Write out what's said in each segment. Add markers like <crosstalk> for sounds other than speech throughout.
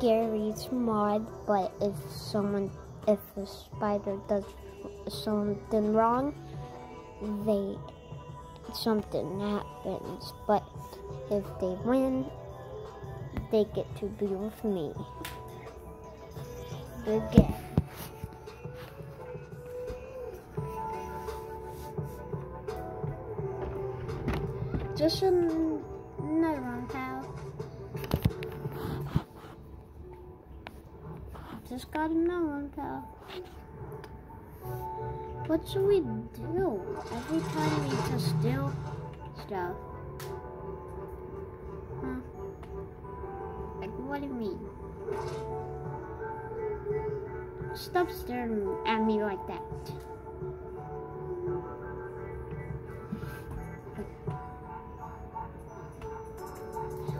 Garry's Mod, but if someone, if a spider does something wrong, they something happens. But if they win, they get to be with me again. Just an, Just got another one, pal. What should we do every time we just do stuff? Huh? Like, what do you mean? Stop staring at me like that.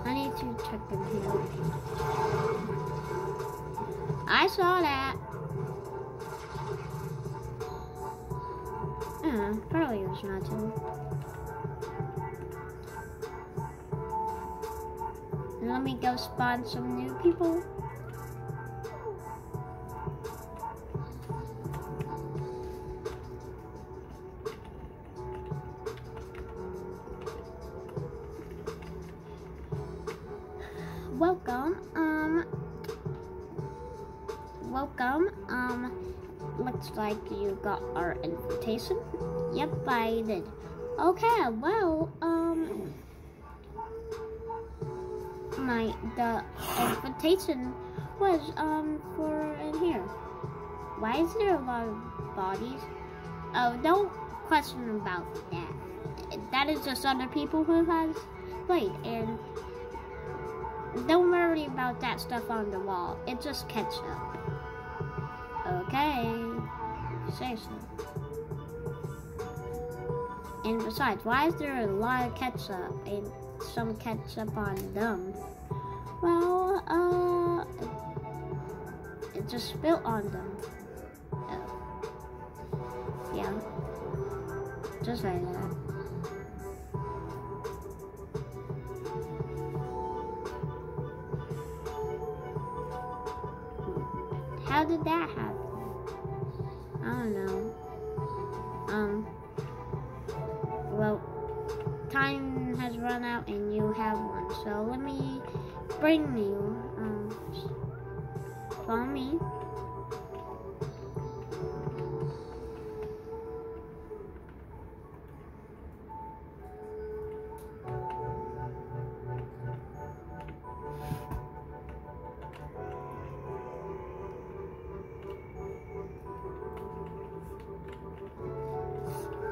I need to check them here. I saw that. Uh, probably was nothing. Let me go spawn some new people. Got our invitation. Yep, I did. Okay. Well. Um. My the invitation was um for in here. Why is there a lot of bodies? Oh, don't question about that. That is just other people who has played and don't worry about that stuff on the wall. It just catch up. Okay. Seriously. And besides, why is there a lot of ketchup and some ketchup on them? Well, uh, it just spilled on them. Oh. Yeah. Just like that.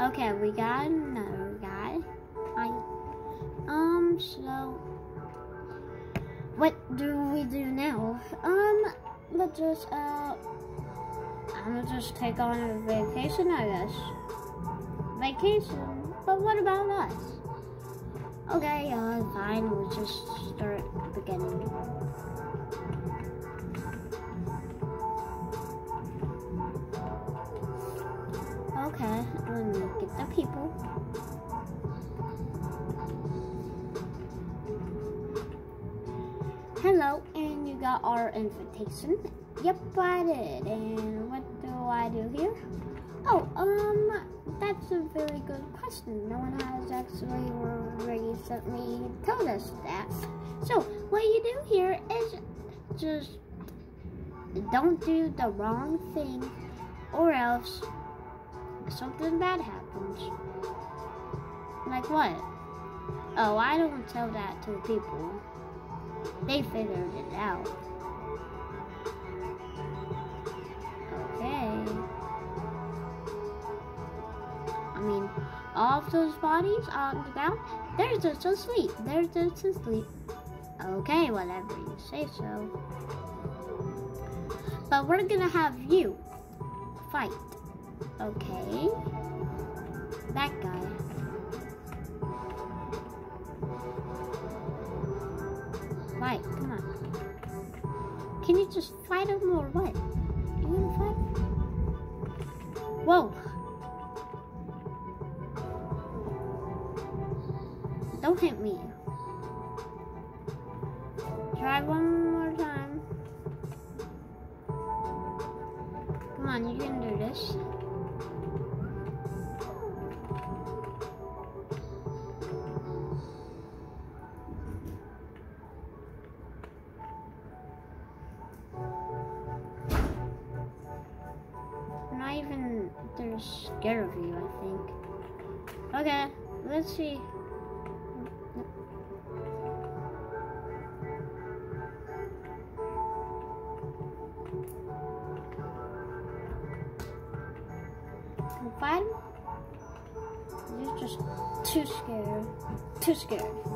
Okay, we got another guy. I, um, so, what do we do now? Um, let's just, uh, I'm gonna just take on a vacation, I guess. Vacation? But what about us? Okay, uh, fine, we'll just start beginning. Hello, and you got our invitation. Yep, I did. And what do I do here? Oh, um, that's a very good question. No one has actually me told us that. So, what you do here is just don't do the wrong thing, or else something bad happens. Like what? Oh, I don't tell that to people. They figured it out. Okay. I mean, all of those bodies on the ground, they're just asleep. They're just asleep. Okay, whatever you say so. But we're gonna have you fight. Okay. That guy. Just fight him or what? You wanna fight? Whoa. You, I think. Okay, let's see. I? You're just too scared. Too scared.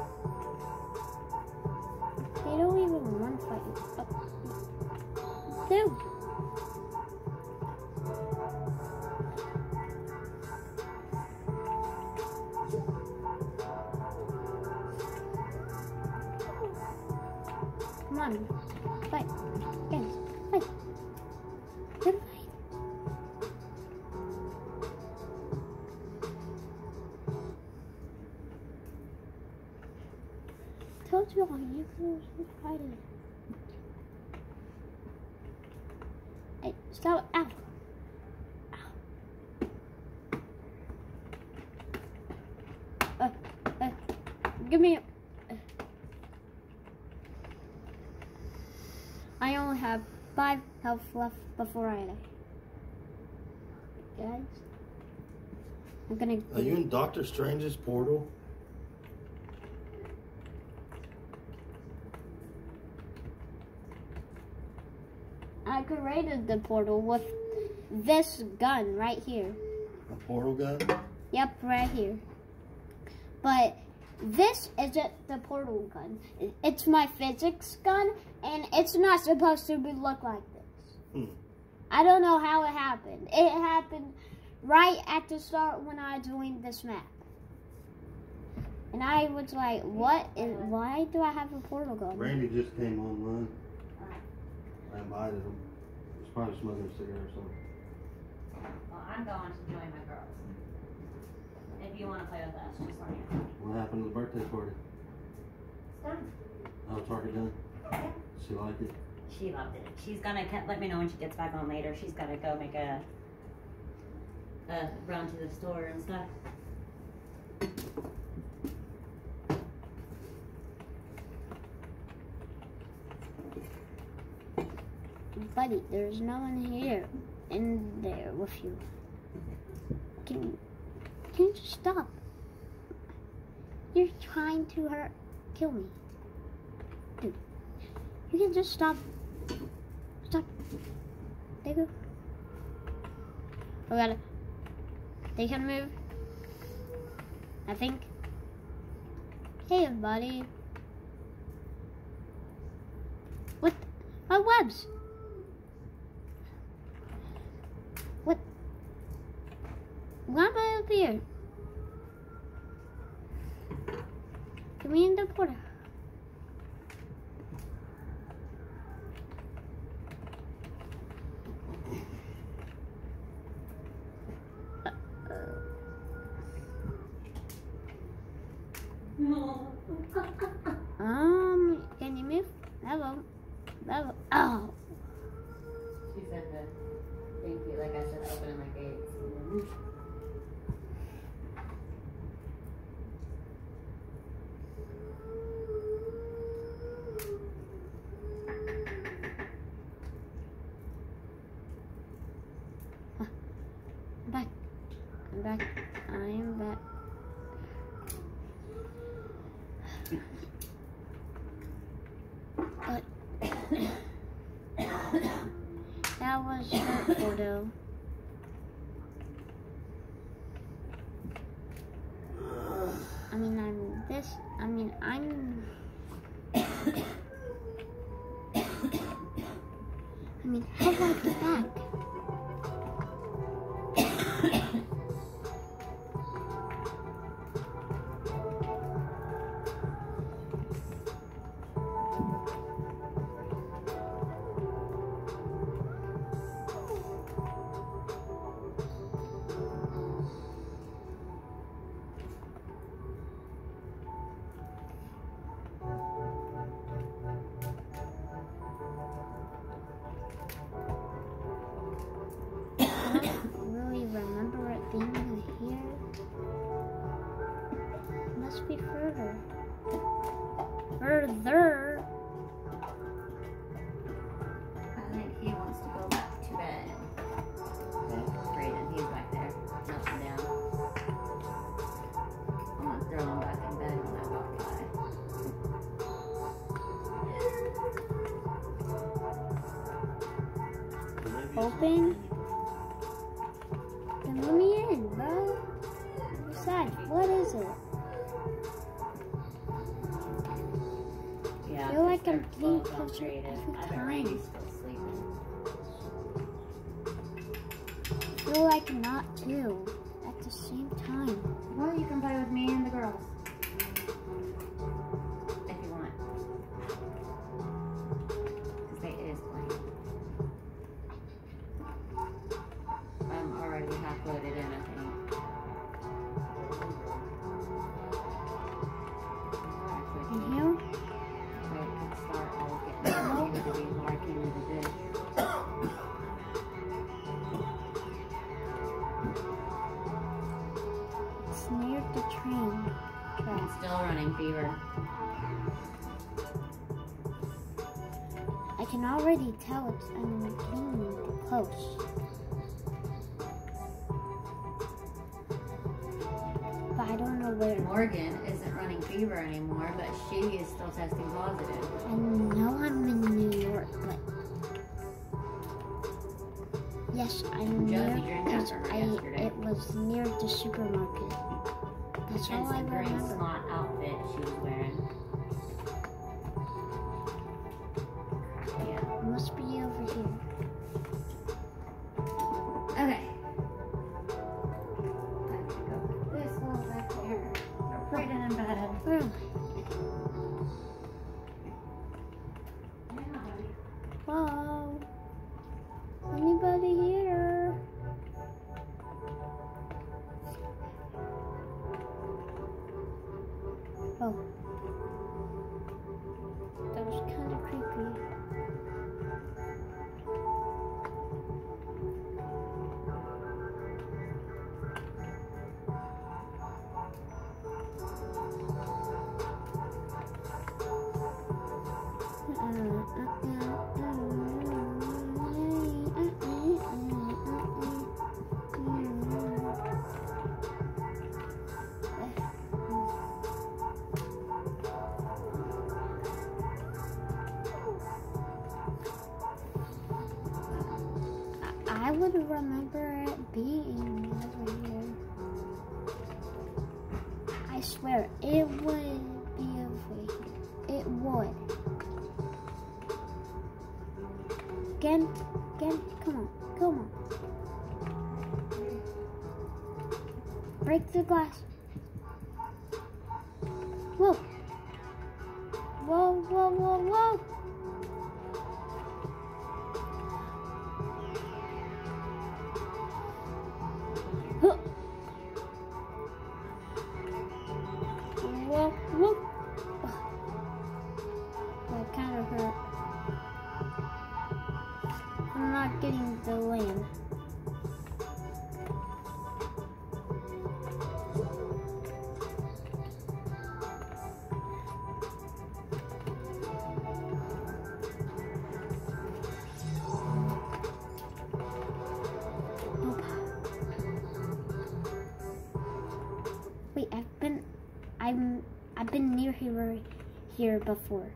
Can. Hey, stop. Ow. Uh, uh, give me. uh. I only have five health left before I die. Guys, I'm gonna. Are you in Doctor Strange's portal? I created the portal with this gun right here. A portal gun? Yep, right here. But this isn't the portal gun. It's my physics gun, and it's not supposed to be look like this. Hmm. I don't know how it happened. It happened right at the start when I joined this map. And I was like, what is, why do I have a portal gun? Randy just came online. I invited him. Probably smoking a cigarette or something. Well, I'm going to join my girls. If you want to play with us, just let me know. What happened to the birthday party? It's done. Oh, it's already done. She liked it. She loved it. She's gonna let me know when she gets back on later. She's gonna go make a a run to the store and stuff. There's no one here in there with you. Can, can you stop? You're trying to hurt, kill me. Dude, you can just stop. Stop. There you go. Oh, I got it. They can move. I think. Hey, buddy. What? My webs. What? Why am I up here? Can we in the portal? Um, can you move? Level. Level. Oh. She said that. Thank you. Like I said, opening my gates. I'm back. I'm back. I am back. But that was hurtful though. I mean, I'm this. I mean, I'm. <coughs> <coughs> Open? Still running fever. I can already tell it's I'm getting close. But I don't know where. Morgan isn't running fever anymore, but she is still testing positive. I know I'm in New York, but yes, I'm Josie near. Because I yesterday. it was near the supermarket. That's And all I some green remember. slot outfit she was wearing. Would remember it being over here. I swear, it would be over here. It would. Again, again, come on, come on. Break the glass. Here before.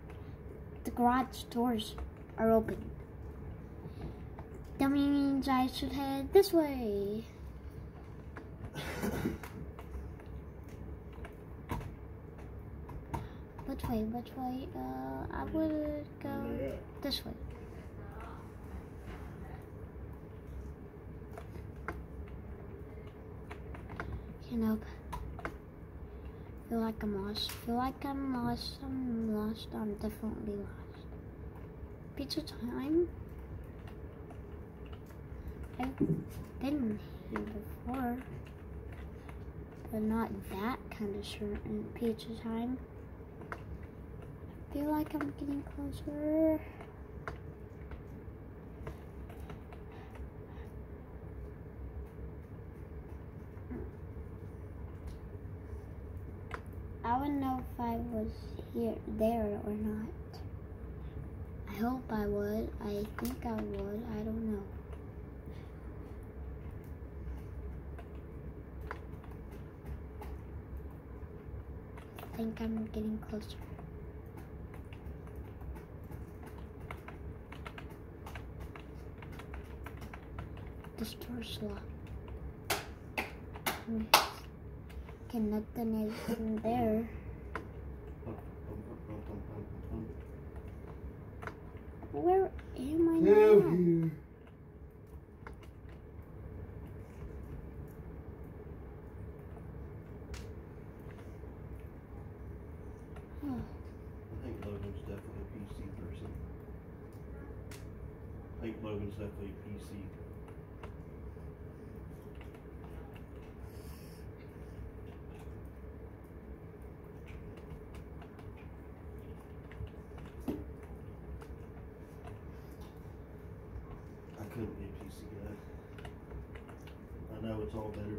The garage doors are open. That means I should head this way. Which way? Which way? Uh, I would go this way. You know, feel like I'm lost. Feel like I'm lost. I'm lost. I'm definitely lost. Pizza time. I've been here before, but not that kind of certain pizza time. I feel like I'm getting closer. I would know if I was here, there or not. I hope I would. I think I would. I don't know. I think I'm getting closer. The. Hmm. Okay, nothing is in there. Where am I now? here. Oh, I think Logan's definitely a PC person. I think Logan's definitely a PC. I couldn't be a PC guy. I know it's all better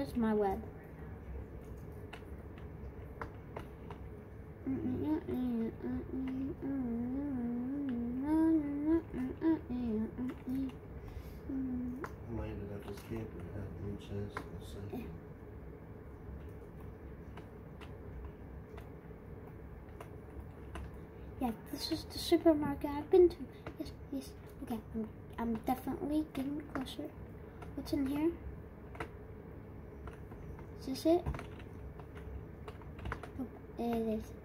and a safe. Yeah, this is the supermarket I've been to. Yes, yes. Okay, I'm, I'm definitely getting closer. What's in here? This it? Nope, it is.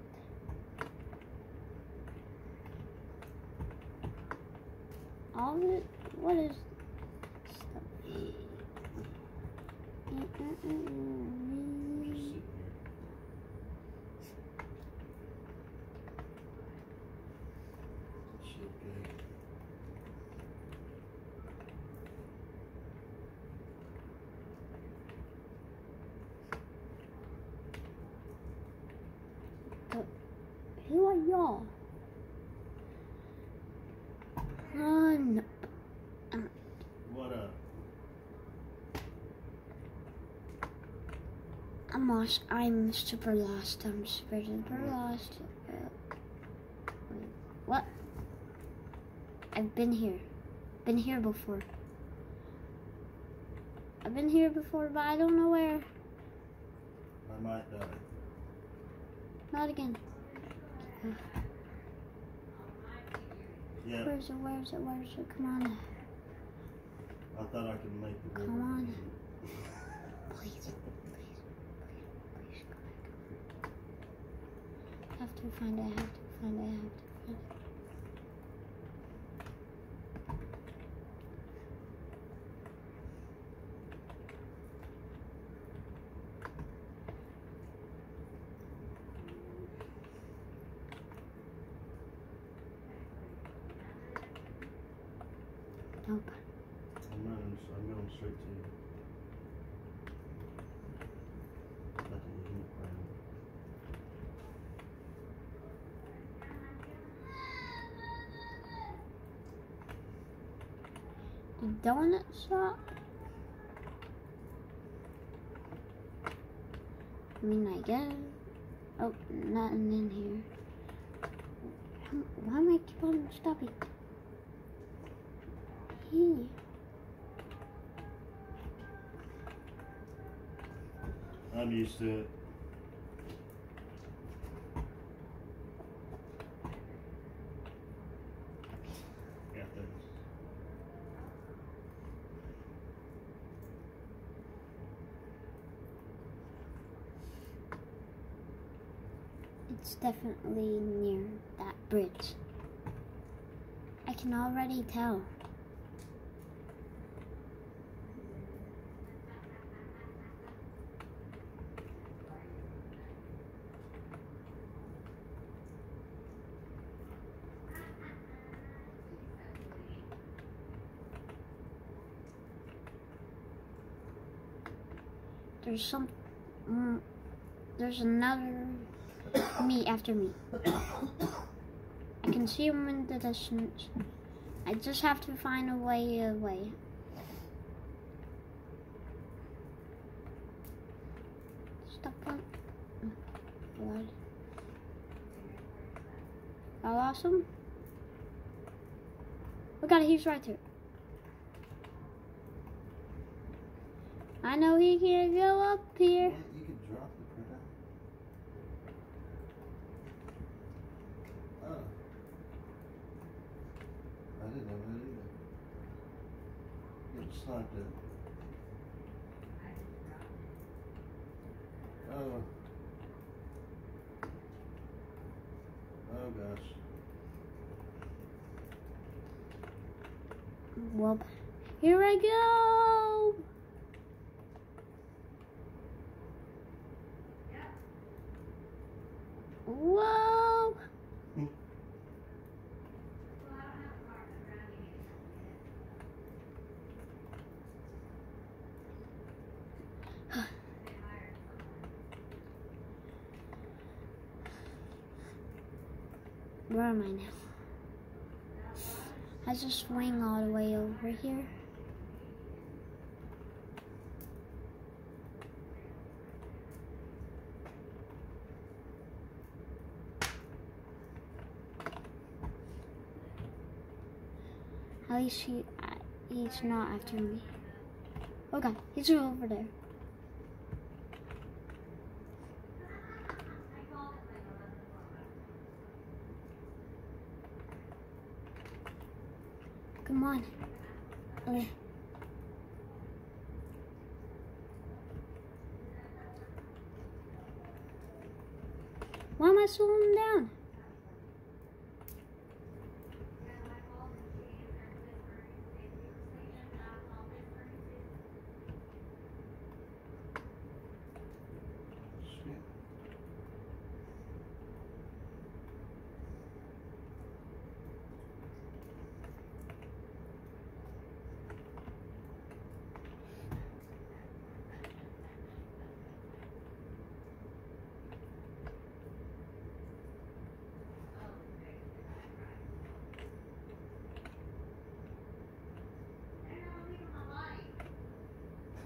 I'm lost. I'm super lost. I'm super super lost. Uh, wait, what? I've been here. Been here before. I've been here before, but I don't know where. I might die. Not again. Yeah, Where's it? Where's it? Where's it? Come on. I thought I could make it. Come on. <laughs> Please. Please come back. I have to find. I have to find. I have to find it. Nope. I'm running, I'm going straight to you. Got the unit ground. The donut shop? I mean, I guess. Oh, nothing in here. Why am I keep on stopping? Hey. I'm used to it. It's definitely near that bridge. I can already tell. There's some... Mm, there's another me after me. I can see him in the distance. I just have to find a way away. Stop on. What? I lost him. At it, oh he's right there. I know he can't go up here. You could drop the printout. Oh. I didn't know that either. Get sniped at. Oh. Oh gosh. Well, here I go. I just swing all the way over here. At least he, uh, he's not after me. God, he's over there. Come on. Okay. Why am I slowing down?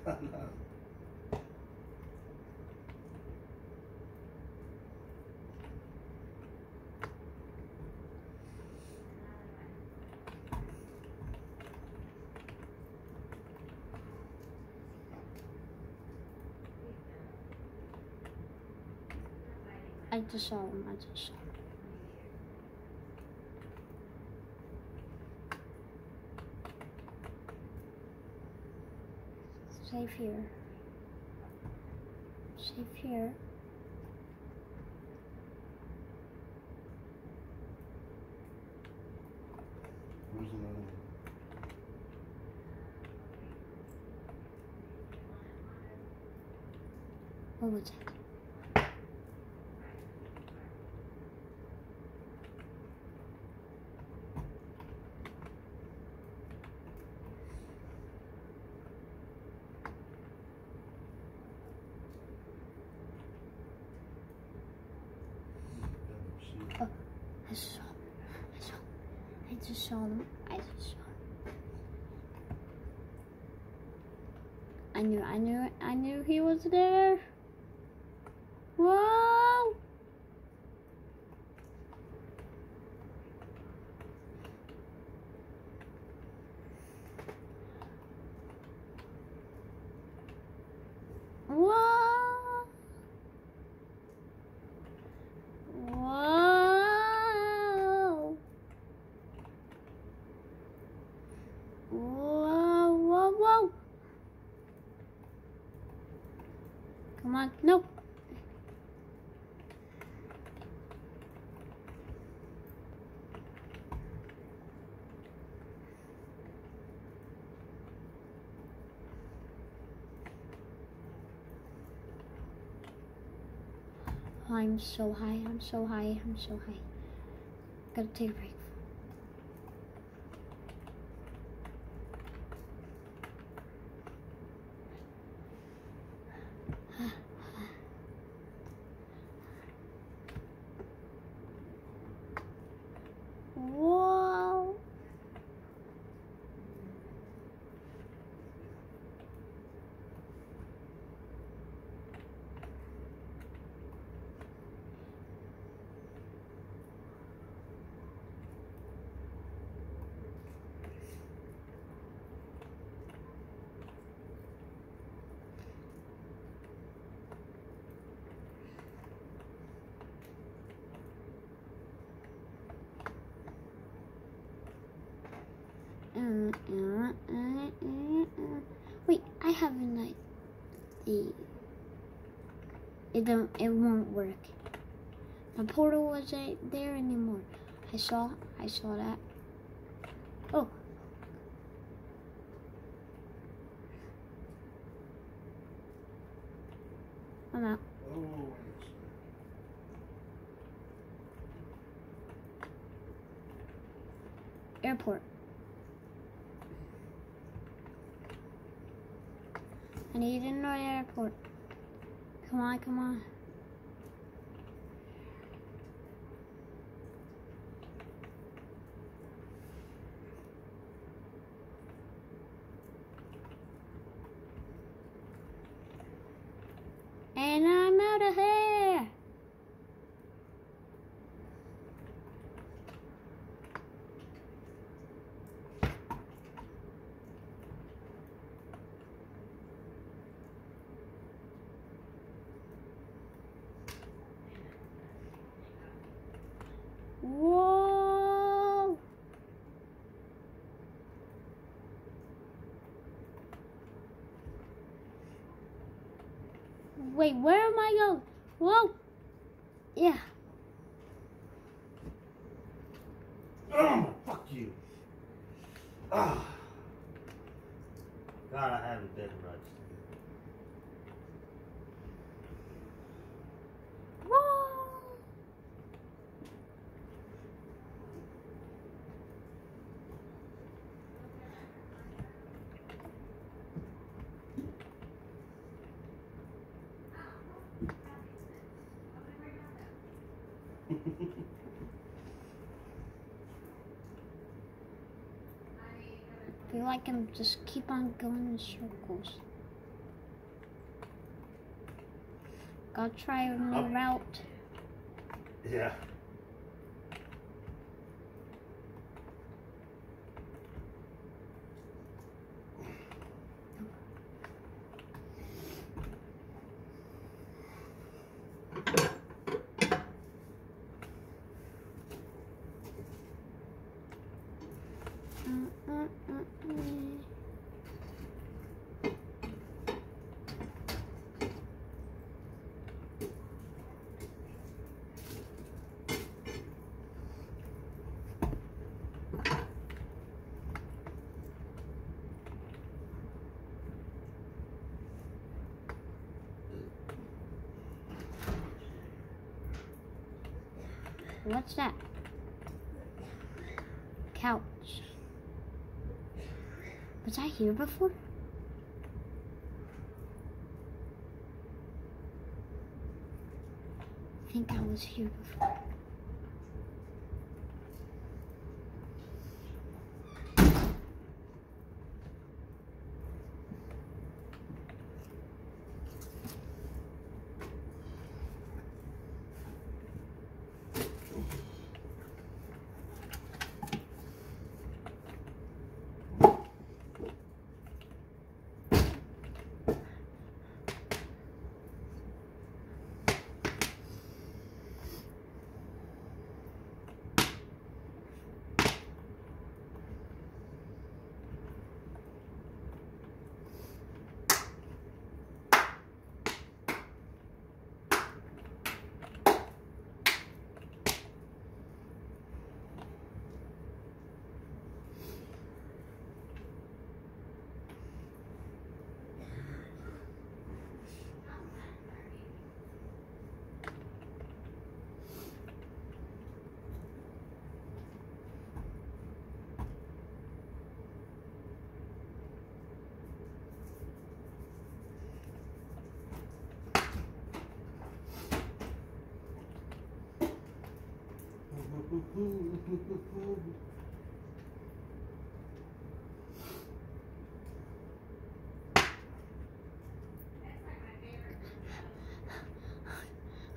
No. I just saw him. I just saw him. Safe here. Safe here. Where's another one? What was it? Shit. I saw. I saw. I just saw him. I just saw him. I knew, I knew, I knew he was there. Whoa! Whoa! Whoa! Whoa, whoa, whoa! Come on, no. I'm so high, I'm so high, I'm so high. Gotta take a break. Have an idea. It don't. It won't work. The portal wasn't there anymore. I saw. I saw that. Oh. I'm out. Oh, wait Airport. I need another airport. Come on, come on. And I'm out of here. Whoa! Wait, where am I going? Whoa! Yeah. Oh, fuck you. Ah. God, I haven't been much. Whoa! Feel like I'm just keep on going in circles. Gotta try a new Oh. route. yeah. Mm, mm, mm, mm. What's that? Couch. Was I here before? I think I was here before.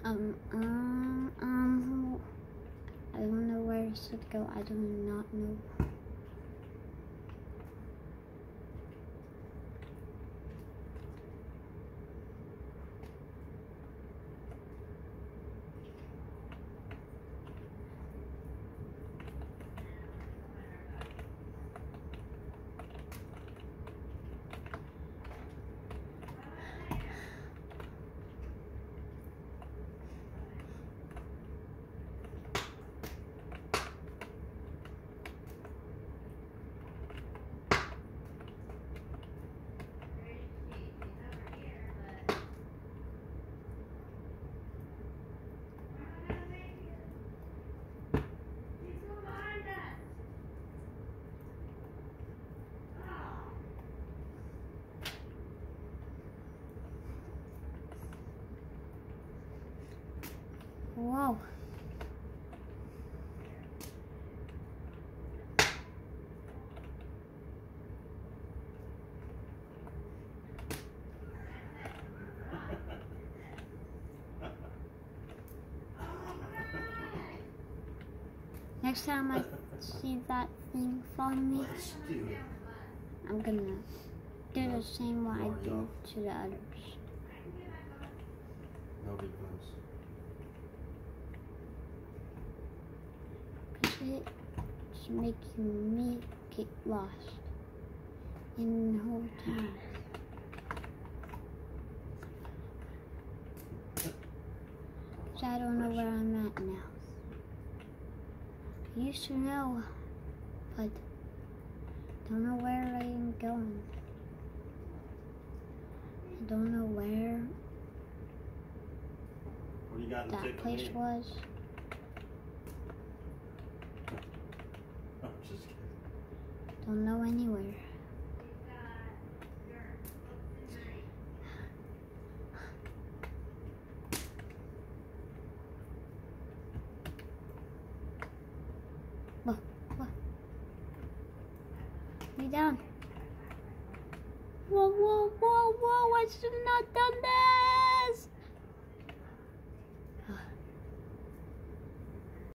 Um, um, um, I don't know where I should go. I do not know. Next time I see that thing follow me, it. I'm gonna do the same what I did to the others. No big plans. Cause it's make you me get lost in the whole time. Cause I don't know where I'm at now. I used to know, but don't know where I am going. I don't know where What you got to that place me? was. <laughs> I'm just kidding. Don't know anywhere.